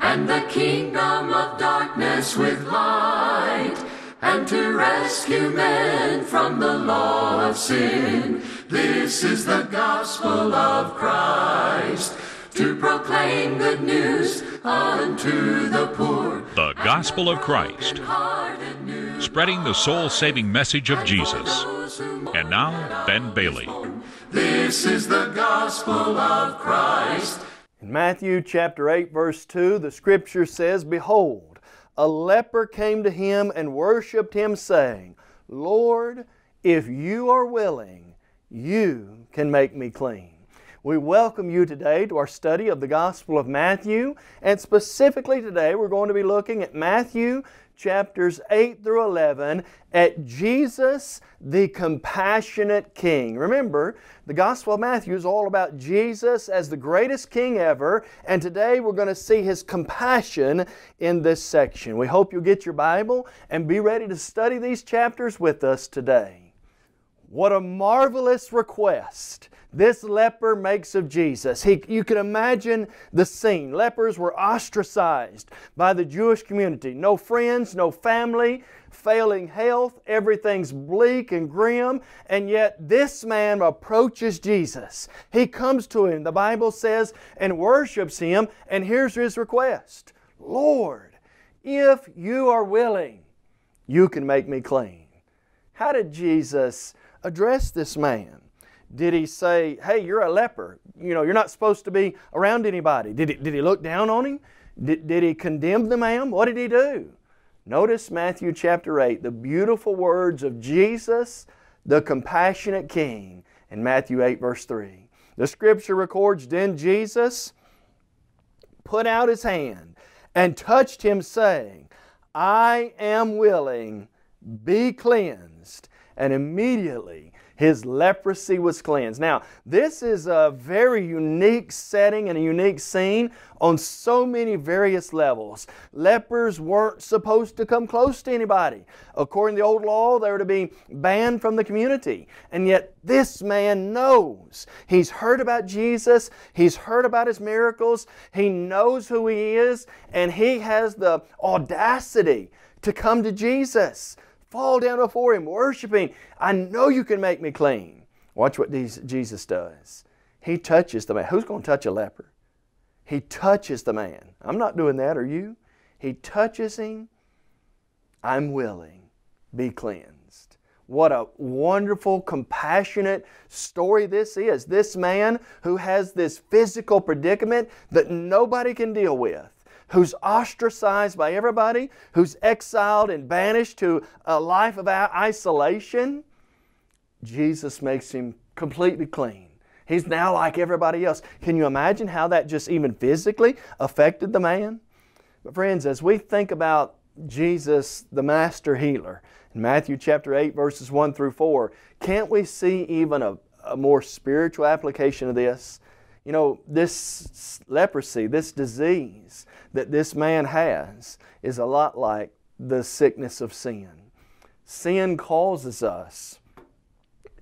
and the kingdom of darkness with light, and to rescue men from the law of sin. This is the gospel of Christ, to proclaim good news unto the poor. The Gospel of Christ, spreading the soul saving message of Jesus. And now, Ben Bailey. This is the gospel of Christ. In Matthew chapter 8, verse 2, the scripture says, Behold, a leper came to him and worshiped him, saying, Lord, if you are willing, you can make me clean. We welcome you today to our study of the Gospel of Matthew, and specifically today we're going to be looking at Matthew chapters 8 through 11 at Jesus, the compassionate King. Remember, the Gospel of Matthew is all about Jesus as the greatest King ever, and today we're going to see His compassion in this section. We hope you'll get your Bible and be ready to study these chapters with us today. What a marvelous request this leper makes of Jesus. He, you can imagine the scene. Lepers were ostracized by the Jewish community. No friends, no family, failing health, everything's bleak and grim, and yet this man approaches Jesus. He comes to him, the Bible says, and worships him, and here's his request Lord, if you are willing, you can make me clean. How did Jesus address this man? Did he say, hey, you're a leper? You know, you're not supposed to be around anybody. Did he, did he look down on him? Did, did he condemn the man? What did he do? Notice Matthew chapter 8, the beautiful words of Jesus, the compassionate King, in Matthew 8, verse 3. The scripture records, Then Jesus put out his hand and touched him, saying, I am willing, be cleansed. And immediately his leprosy was cleansed. Now, this is a very unique setting and a unique scene on so many various levels. Lepers weren't supposed to come close to anybody. According to the old law, they were to be banned from the community. And yet, this man knows. He's heard about Jesus, he's heard about his miracles, he knows who he is, and he has the audacity to come to Jesus fall down before Him, worshiping. I know you can make me clean. Watch what Jesus does. He touches the man. Who's going to touch a leper? He touches the man. I'm not doing that, are you? He touches him. I'm willing. Be cleansed. What a wonderful, compassionate story this is. This man who has this physical predicament that nobody can deal with who's ostracized by everybody, who's exiled and banished to a life of isolation, Jesus makes him completely clean. He's now like everybody else. Can you imagine how that just even physically affected the man? But friends, as we think about Jesus, the master healer, in Matthew chapter 8, verses 1 through 4, can't we see even a, a more spiritual application of this? You know, this leprosy, this disease that this man has is a lot like the sickness of sin. Sin causes us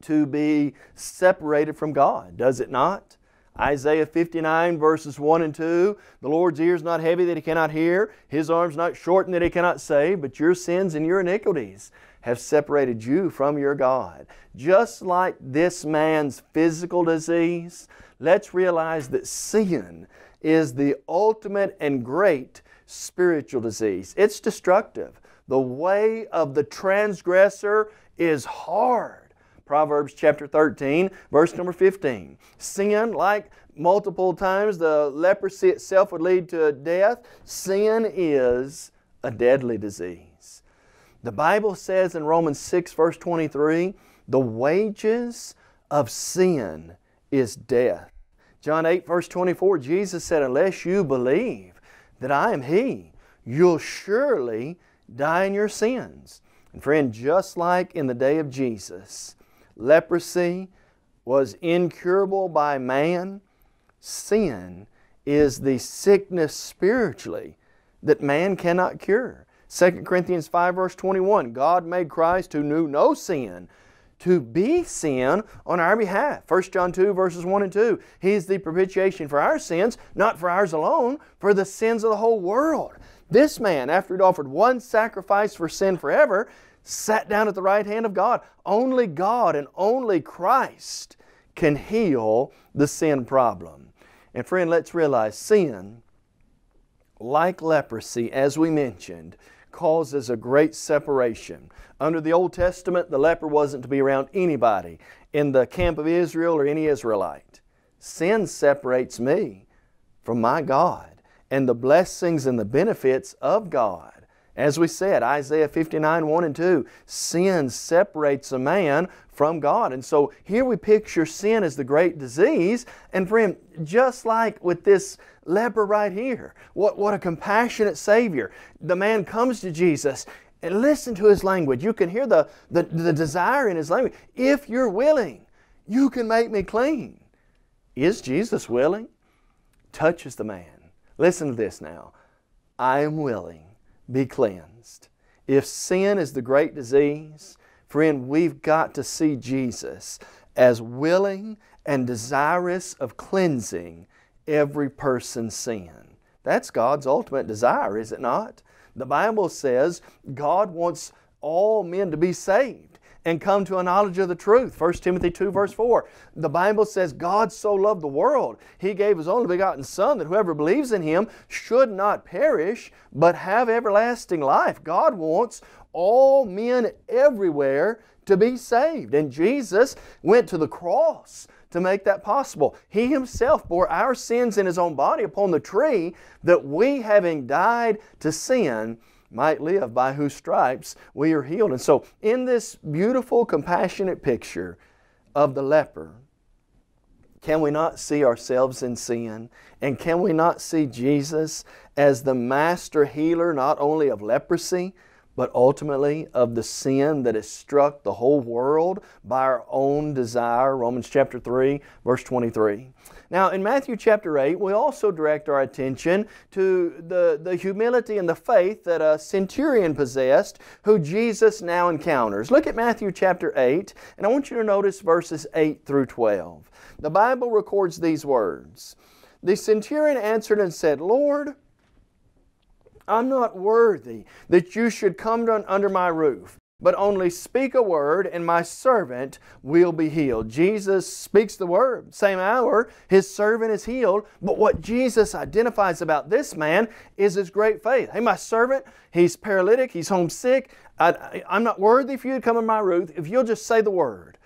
to be separated from God, does it not? Isaiah 59 verses 1 and 2, the Lord's ear is not heavy that He cannot hear, His arms not shortened that He cannot save, but your sins and your iniquities have separated you from your God. Just like this man's physical disease, let's realize that sin is the ultimate and great spiritual disease. It's destructive. The way of the transgressor is hard. Proverbs chapter 13, verse number 15. Sin, like multiple times the leprosy itself would lead to death, sin is a deadly disease. The Bible says in Romans 6, verse 23, the wages of sin is death. John 8, verse 24, Jesus said, Unless you believe that I am He, you'll surely die in your sins. And friend, just like in the day of Jesus, leprosy was incurable by man, sin is the sickness spiritually that man cannot cure. 2 Corinthians 5 verse 21, God made Christ who knew no sin to be sin on our behalf. 1 John 2, verses 1 and 2. He is the propitiation for our sins, not for ours alone, for the sins of the whole world. This man, after he'd offered one sacrifice for sin forever, sat down at the right hand of God. Only God and only Christ can heal the sin problem. And friend, let's realize sin, like leprosy, as we mentioned, causes a great separation. Under the Old Testament, the leper wasn't to be around anybody in the camp of Israel or any Israelite. Sin separates me from my God and the blessings and the benefits of God. As we said, Isaiah 59, 1 and 2, sin separates a man from God. And so here we picture sin as the great disease. And friend, just like with this leper right here, what, what a compassionate Savior. The man comes to Jesus and listen to his language. You can hear the, the, the desire in his language. If you're willing, you can make me clean. Is Jesus willing? Touches the man. Listen to this now. I am willing be cleansed. If sin is the great disease, friend, we've got to see Jesus as willing and desirous of cleansing every person's sin. That's God's ultimate desire, is it not? The Bible says God wants all men to be saved and come to a knowledge of the truth. 1 Timothy 2, verse 4. The Bible says, God so loved the world, He gave His only begotten Son, that whoever believes in Him should not perish, but have everlasting life. God wants all men everywhere to be saved. And Jesus went to the cross to make that possible. He Himself bore our sins in His own body upon the tree, that we, having died to sin, might live, by whose stripes we are healed. And so, in this beautiful, compassionate picture of the leper, can we not see ourselves in sin? And can we not see Jesus as the master healer not only of leprosy, but ultimately of the sin that has struck the whole world by our own desire? Romans chapter 3, verse 23. Now, in Matthew chapter 8, we also direct our attention to the, the humility and the faith that a centurion possessed who Jesus now encounters. Look at Matthew chapter 8, and I want you to notice verses 8 through 12. The Bible records these words The centurion answered and said, Lord, I'm not worthy that you should come under my roof but only speak a word and my servant will be healed. Jesus speaks the word. Same hour, his servant is healed. But what Jesus identifies about this man is his great faith. Hey, my servant, he's paralytic, he's homesick. I, am not worthy for you to come in my roof. If you'll just say the word,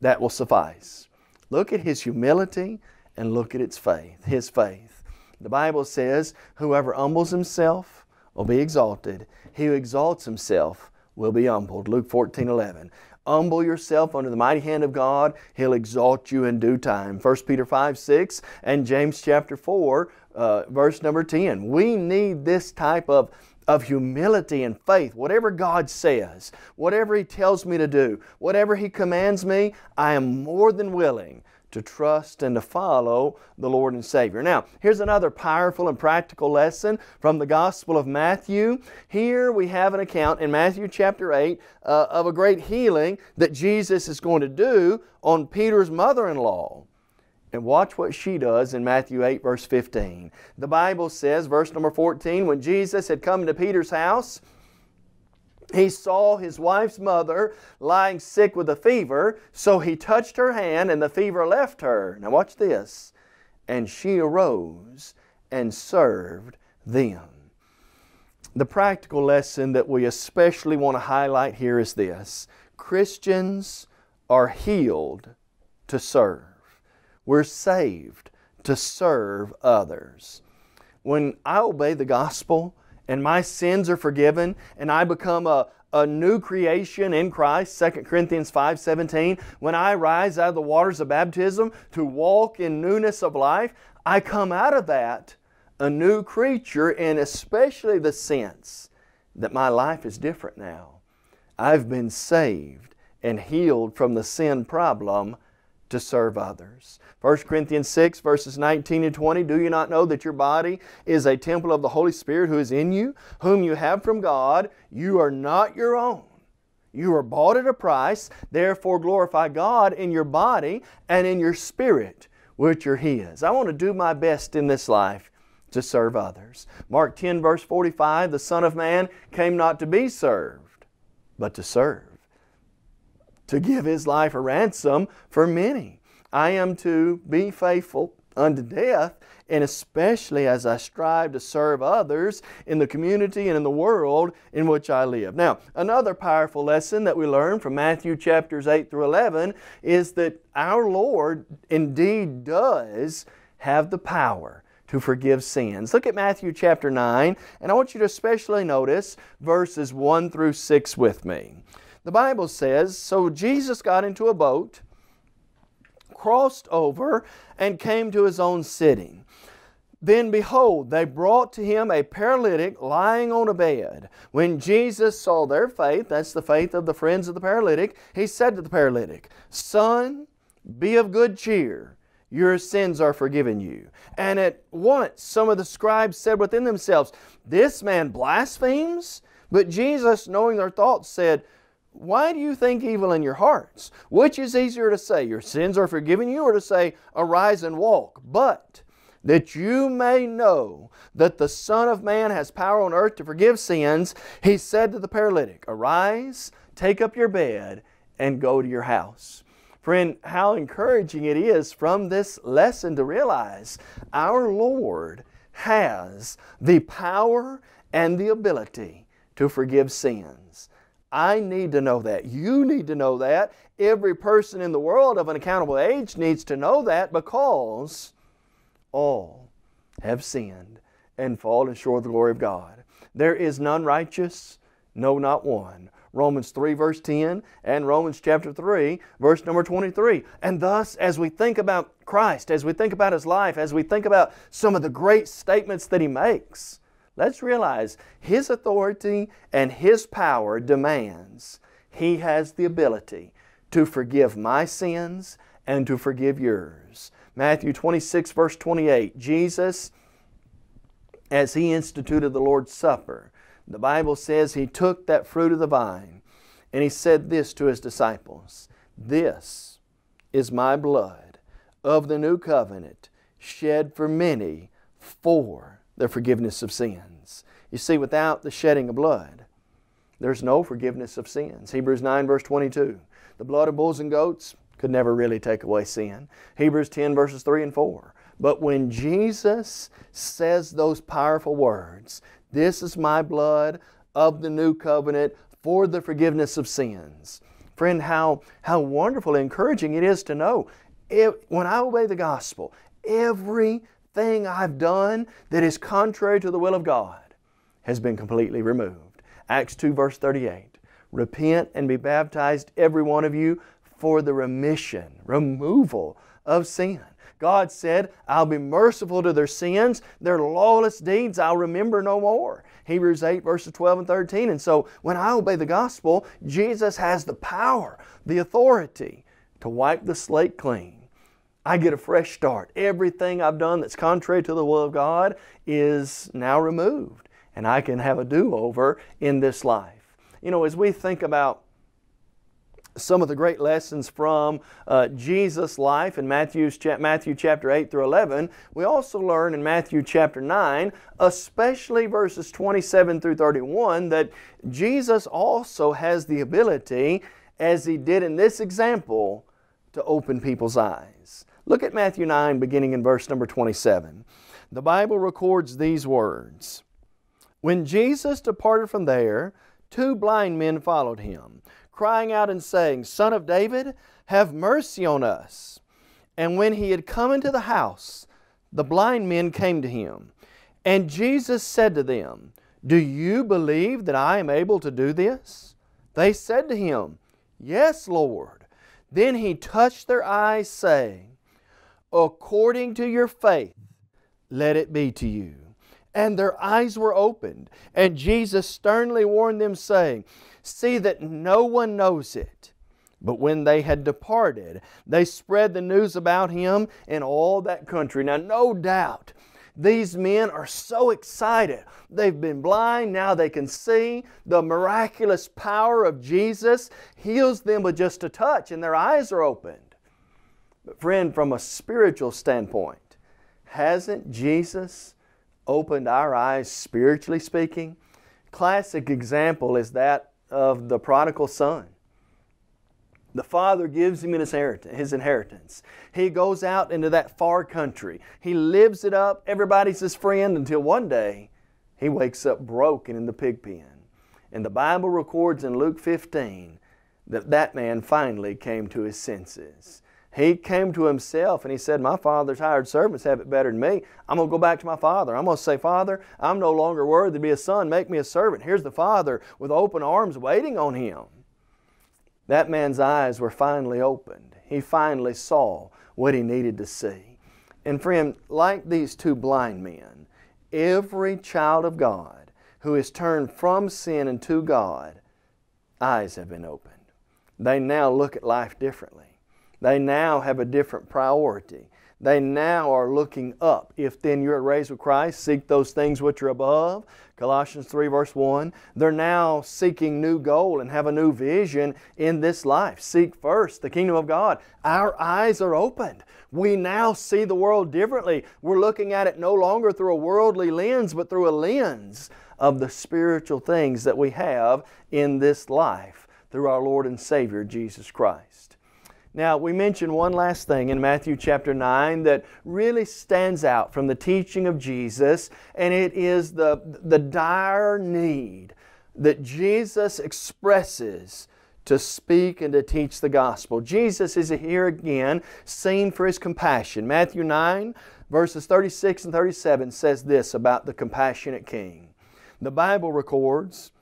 that will suffice. Look at his humility and look at its faith, his faith. The Bible says, Whoever humbles himself will be exalted. He who exalts himself will be humbled. Luke 14 11. Humble yourself under the mighty hand of God, He'll exalt you in due time. 1 Peter 5 6 and James chapter 4, uh, verse number 10. We need this type of of humility and faith. Whatever God says, whatever He tells me to do, whatever He commands me, I am more than willing to trust and to follow the Lord and Savior. Now, here's another powerful and practical lesson from the Gospel of Matthew. Here we have an account in Matthew chapter 8 uh, of a great healing that Jesus is going to do on Peter's mother in law. And watch what she does in Matthew 8, verse 15. The Bible says, verse number 14, when Jesus had come to Peter's house, he saw his wife's mother lying sick with a fever, so he touched her hand and the fever left her. Now, watch this. And she arose and served them. The practical lesson that we especially want to highlight here is this Christians are healed to serve, we're saved to serve others. When I obey the gospel, and my sins are forgiven and I become a, a new creation in Christ, 2 Corinthians 5:17, when I rise out of the waters of baptism to walk in newness of life, I come out of that a new creature and especially the sense that my life is different now. I've been saved and healed from the sin problem to serve others. 1 Corinthians 6, verses 19 and 20 Do you not know that your body is a temple of the Holy Spirit who is in you, whom you have from God? You are not your own. You are bought at a price, therefore glorify God in your body and in your spirit, which are His. I want to do my best in this life to serve others. Mark 10, verse 45 The Son of Man came not to be served, but to serve, to give His life a ransom for many. I am to be faithful unto death, and especially as I strive to serve others in the community and in the world in which I live. Now, another powerful lesson that we learn from Matthew chapters 8 through 11 is that our Lord indeed does have the power to forgive sins. Look at Matthew chapter 9, and I want you to especially notice verses 1 through 6 with me. The Bible says, So Jesus got into a boat, crossed over, and came to his own city. Then behold, they brought to him a paralytic lying on a bed. When Jesus saw their faith, that's the faith of the friends of the paralytic, he said to the paralytic, Son, be of good cheer. Your sins are forgiven you. And at once some of the scribes said within themselves, This man blasphemes? But Jesus, knowing their thoughts, said, why do you think evil in your hearts? Which is easier to say, Your sins are forgiven you, or to say, Arise and walk? But that you may know that the Son of Man has power on earth to forgive sins, he said to the paralytic, Arise, take up your bed, and go to your house. Friend, how encouraging it is from this lesson to realize our Lord has the power and the ability to forgive sins. I need to know that. You need to know that. Every person in the world of an accountable age needs to know that because all have sinned and fallen short of the glory of God. There is none righteous, no, not one. Romans 3, verse 10, and Romans chapter 3, verse number 23. And thus, as we think about Christ, as we think about His life, as we think about some of the great statements that He makes, let's realize His authority and His power demands He has the ability to forgive my sins and to forgive yours. Matthew 26, verse 28, Jesus, as He instituted the Lord's Supper, the Bible says He took that fruit of the vine and He said this to His disciples This is my blood of the new covenant, shed for many for the forgiveness of sins. You see, without the shedding of blood, there's no forgiveness of sins. Hebrews 9, verse 22. The blood of bulls and goats could never really take away sin. Hebrews 10, verses 3 and 4. But when Jesus says those powerful words, This is my blood of the new covenant for the forgiveness of sins. Friend, how, how wonderful and encouraging it is to know when I obey the gospel, everything I've done that is contrary to the will of God has been completely removed. Acts 2, verse 38. Repent and be baptized, every one of you, for the remission, removal of sin. God said, I'll be merciful to their sins, their lawless deeds I'll remember no more. Hebrews 8, verses 12 and 13. And so when I obey the gospel, Jesus has the power, the authority to wipe the slate clean. I get a fresh start. Everything I've done that's contrary to the will of God is now removed, and I can have a do over in this life. You know, as we think about some of the great lessons from uh, Jesus' life in Matthew's, Matthew chapter 8 through 11, we also learn in Matthew chapter 9, especially verses 27 through 31, that Jesus also has the ability, as he did in this example, to open people's eyes. Look at Matthew 9, beginning in verse number 27. The Bible records these words When Jesus departed from there, two blind men followed him crying out and saying, Son of David, have mercy on us. And when he had come into the house, the blind men came to him. And Jesus said to them, Do you believe that I am able to do this? They said to him, Yes, Lord. Then he touched their eyes, saying, According to your faith, let it be to you. And their eyes were opened. And Jesus sternly warned them, saying, See that no one knows it. But when they had departed, they spread the news about him in all that country. Now, no doubt, These men are so excited. They've been blind, now they can see. The miraculous power of Jesus heals them with just a touch, and their eyes are opened. But, friend, from a spiritual standpoint, hasn't Jesus opened our eyes spiritually speaking? Classic example is that of the prodigal son. The father gives him his inheritance. He goes out into that far country. He lives it up. Everybody's his friend until one day he wakes up broken in the pig pen. And the Bible records in Luke 15 that that man finally came to his senses. He came to himself and he said, My father's hired servants have it better than me. I'm going to go back to my father. I'm going to say, Father, I'm no longer worthy to be a son. Make me a servant. Here's the father with open arms waiting on him. That man's eyes were finally opened. He finally saw what he needed to see. And friend, like these two blind men, every child of God who is turned from sin and to God, eyes have been opened. They now look at life differently. They now have a different priority. They now are looking up. If then you're raised with Christ, seek those things which are above. Colossians 3, verse 1. They're now seeking new goal and have a new vision in this life. Seek first the kingdom of God. Our eyes are opened. We now see the world differently. We're looking at it no longer through a worldly lens, but through a lens of the spiritual things that we have in this life through our Lord and Savior, Jesus Christ. Now, we mentioned one last thing in Matthew chapter 9 that really stands out from the teaching of Jesus, and it is the, the dire need that Jesus expresses to speak and to teach the gospel. Jesus is here again, seen for his compassion. Matthew 9, verses 36 and 37 says this about the compassionate king. The Bible records,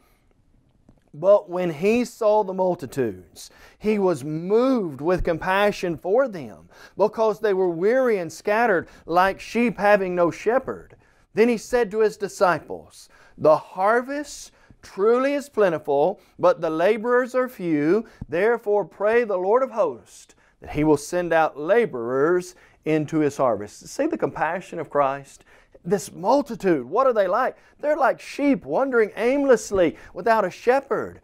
but when he saw the multitudes, he was moved with compassion for them because they were weary and scattered like sheep having no shepherd. Then he said to his disciples, The harvest truly is plentiful, but the laborers are few. Therefore, pray the Lord of hosts that he will send out laborers into his harvest. See the compassion of Christ? This multitude, what are they like? They're like sheep wandering aimlessly without a shepherd.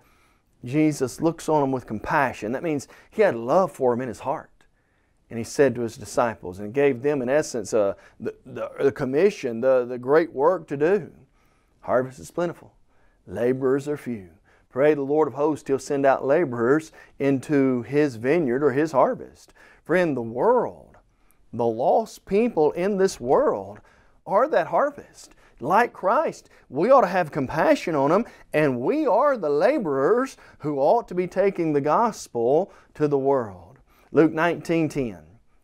Jesus looks on them with compassion. That means He had love for them in His heart. And He said to His disciples and gave them, in essence, uh, the, the, the commission, the, the great work to do. Harvest is plentiful, laborers are few. Pray the Lord of hosts, He'll send out laborers into His vineyard or His harvest. Friend, the world, the lost people in this world are that harvest. Like Christ, we ought to have compassion on them, and we are the laborers who ought to be taking the gospel to the world. Luke 19 10.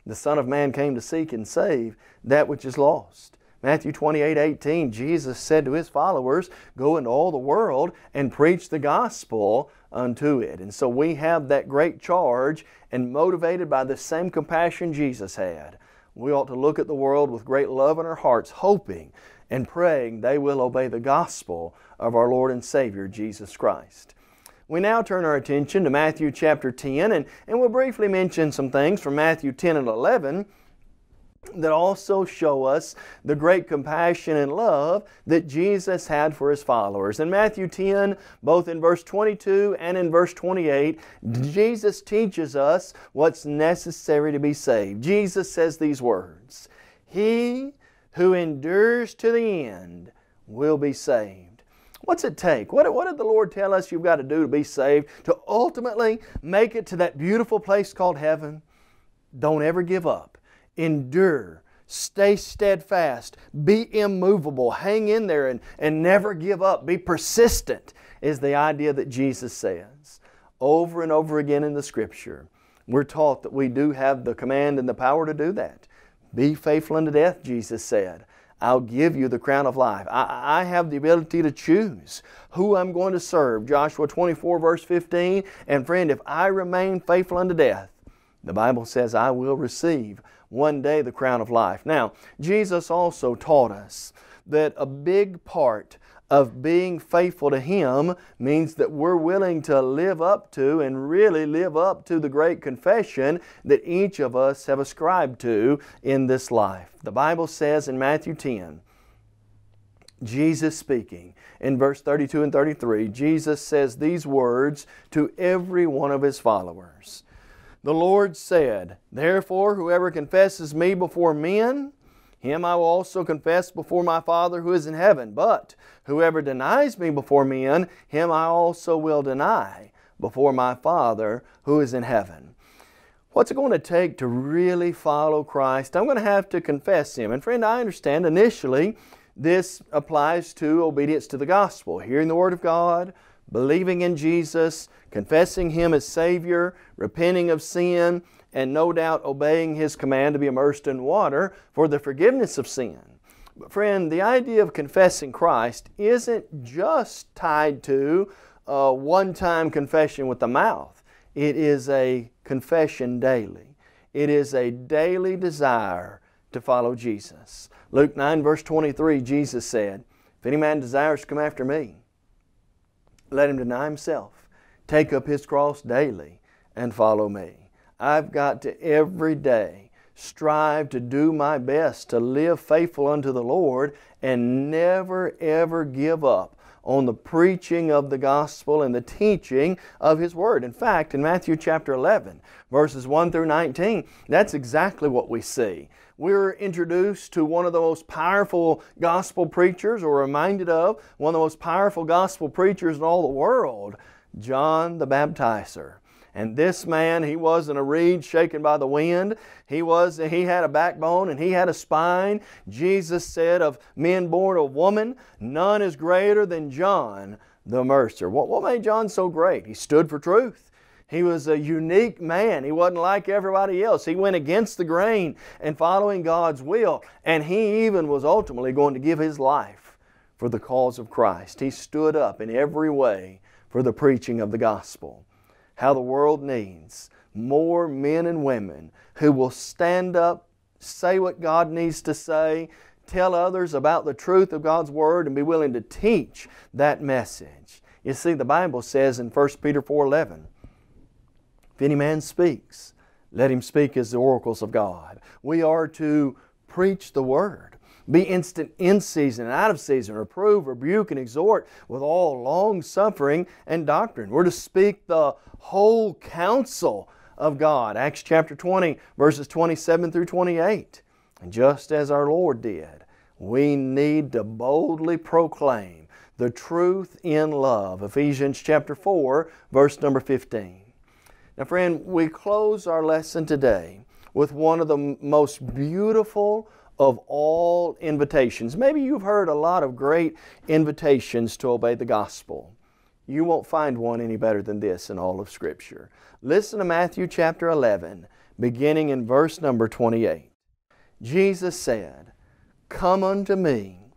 The Son of Man came to seek and save that which is lost. Matthew 28 18, Jesus said to His followers, Go into all the world and preach the gospel unto it. And so we have that great charge, and motivated by the same compassion Jesus had, we ought to look at the world with great love in our hearts, hoping and praying they will obey the gospel of our Lord and Savior, Jesus Christ. We now turn our attention to Matthew chapter 10, and, and we'll briefly mention some things from Matthew 10 and 11 that also show us the great compassion and love that Jesus had for His followers. In Matthew 10, both in verse 22 and in verse 28, Jesus teaches us what's necessary to be saved. Jesus says these words, He who endures to the end will be saved. What's it take? What, what did the Lord tell us you've got to do to be saved? To ultimately make it to that beautiful place called heaven? Don't ever give up endure, stay steadfast, be immovable, hang in there and, and never give up, be persistent, is the idea that Jesus says. Over and over again in the Scripture, we're taught that we do have the command and the power to do that. Be faithful unto death, Jesus said. I'll give you the crown of life. I, I, have the ability to choose who I'm going to serve. Joshua 24, verse 15. And friend, if I remain faithful unto death, the Bible says I will receive one day the crown of life. Now, Jesus also taught us that a big part of being faithful to Him means that we're willing to live up to and really live up to the great confession that each of us have ascribed to in this life. The Bible says in Matthew 10, Jesus speaking. In verse 32 and 33, Jesus says these words to every one of His followers. The Lord said, Therefore, whoever confesses me before men, him I will also confess before my Father who is in heaven. But whoever denies me before men, him I also will deny before my Father who is in heaven. What's it going to take to really follow Christ? I'm going to have to confess Him. And friend, I understand initially this applies to obedience to the gospel, hearing the Word of God, believing in Jesus, confessing Him as Savior, repenting of sin, and no doubt obeying His command to be immersed in water for the forgiveness of sin. But friend, the idea of confessing Christ isn't just tied to a one-time confession with the mouth. It is a confession daily. It is a daily desire to follow Jesus. Luke 9, verse 23, Jesus said, If any man desires to come after me, let him deny himself, take up his cross daily, and follow me. I've got to every day strive to do my best to live faithful unto the Lord and never ever give up on the preaching of the gospel and the teaching of His Word. In fact, in Matthew chapter 11, verses 1 through 19, that's exactly what we see. We're introduced to one of the most powerful gospel preachers, or reminded of one of the most powerful gospel preachers in all the world, John the Baptizer. And this man, he wasn't a reed shaken by the wind. He was he had a backbone and he had a spine. Jesus said of men born of woman, none is greater than John the Mercer. What, what made John so great? He stood for truth. He was a unique man. He wasn't like everybody else. He went against the grain and following God's will. And he even was ultimately going to give his life for the cause of Christ. He stood up in every way for the preaching of the gospel how the world needs more men and women who will stand up, say what God needs to say, tell others about the truth of God's Word, and be willing to teach that message. You see, the Bible says in 1 Peter 4.11, If any man speaks, let him speak as the oracles of God. We are to preach the Word. Be instant in season and out of season, reprove, rebuke, and exhort with all long suffering and doctrine. We're to speak the whole counsel of God. Acts chapter 20, verses 27 through 28. And just as our Lord did, we need to boldly proclaim the truth in love. Ephesians chapter 4, verse number 15. Now, friend, we close our lesson today with one of the most beautiful of all invitations. Maybe you've heard a lot of great invitations to obey the gospel. You won't find one any better than this in all of Scripture. Listen to Matthew chapter 11, beginning in verse number 28. Jesus said, Come unto me,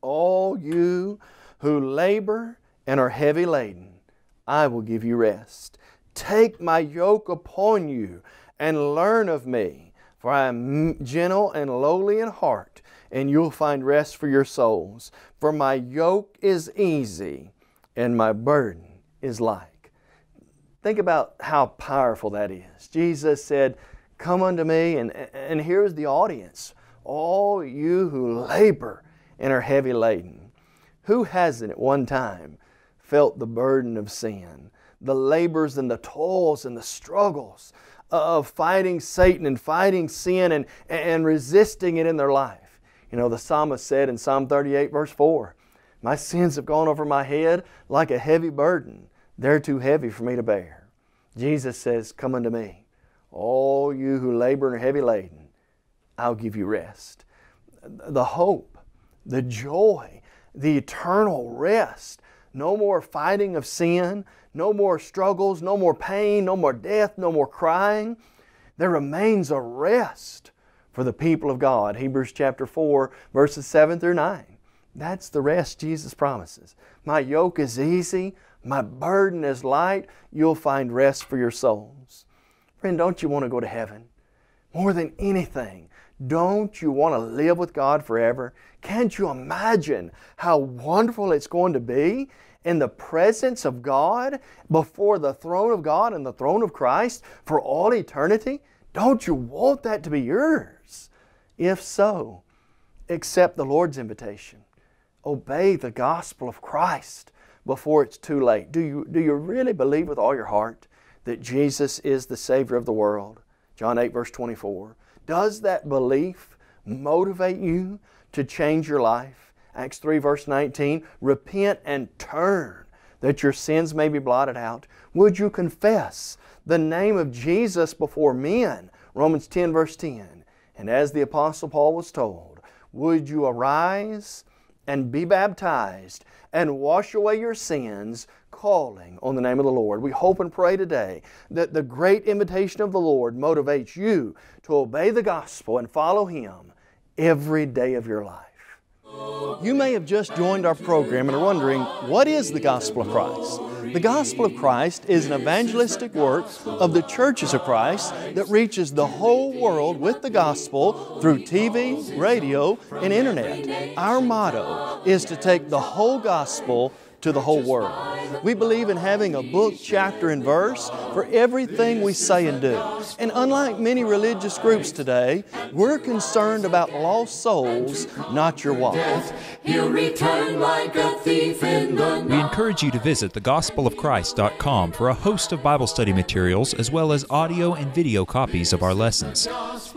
all you who labor and are heavy laden, I will give you rest. Take my yoke upon you and learn of me for I am gentle and lowly in heart, and you'll find rest for your souls. For my yoke is easy, and my burden is light. Think about how powerful that is. Jesus said, Come unto me, and, and here's the audience all you who labor and are heavy laden. Who hasn't at one time felt the burden of sin, the labors and the toils and the struggles of fighting Satan and fighting sin and, and resisting it in their life. You know, the psalmist said in Psalm 38, verse 4, My sins have gone over my head like a heavy burden. They're too heavy for me to bear. Jesus says, Come unto me, all you who labor and are heavy laden, I'll give you rest. The hope, the joy, the eternal rest. No more fighting of sin, no more struggles, no more pain, no more death, no more crying. There remains a rest for the people of God. Hebrews chapter 4, verses 7 through 9. That's the rest Jesus promises. My yoke is easy, my burden is light. You'll find rest for your souls. Friend, don't you want to go to heaven? More than anything, don't you want to live with God forever? Can't you imagine how wonderful it's going to be in the presence of God, before the throne of God and the throne of Christ for all eternity? Don't you want that to be yours? If so, accept the Lord's invitation. obey the gospel of Christ before it's too late. Do you, do you really believe with all your heart that Jesus is the Savior of the world? John 8, verse 24. Does that belief motivate you to change your life? Acts 3, verse 19. Repent and turn that your sins may be blotted out. Would you confess the name of Jesus before men? Romans 10, verse 10. And as the Apostle Paul was told, would you arise and be baptized and wash away your sins, calling on the name of the Lord. We hope and pray today that the great invitation of the Lord motivates you to obey the gospel and follow Him every day of your life. You may have just joined our program and are wondering, what is the gospel of Christ? The gospel of Christ is an evangelistic work of the churches of Christ that reaches the whole world with the gospel through TV, radio, and internet. Our motto is to take the whole gospel to the whole world. We believe in having a book, chapter, and verse for everything we say and do. And unlike many religious groups today, we're concerned about lost souls, not your wallet. He'll return like a thief in the night. We encourage you to visit thegospelofchrist.com for a host of Bible study materials as well as audio and video copies of our lessons.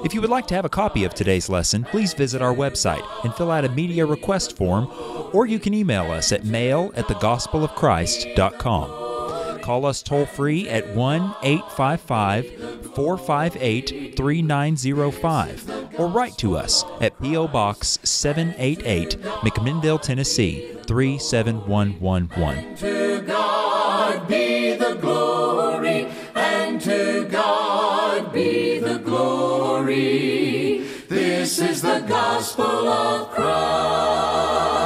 If you would like to have a copy of today's lesson, please visit our website and fill out a media request form, or you can email us at mail at thegospelofchrist.com. Call us toll free at 1 855 458 3905 or write to us at P.O. Box 788, McMinnville, Tennessee 37111. gospel of Christ.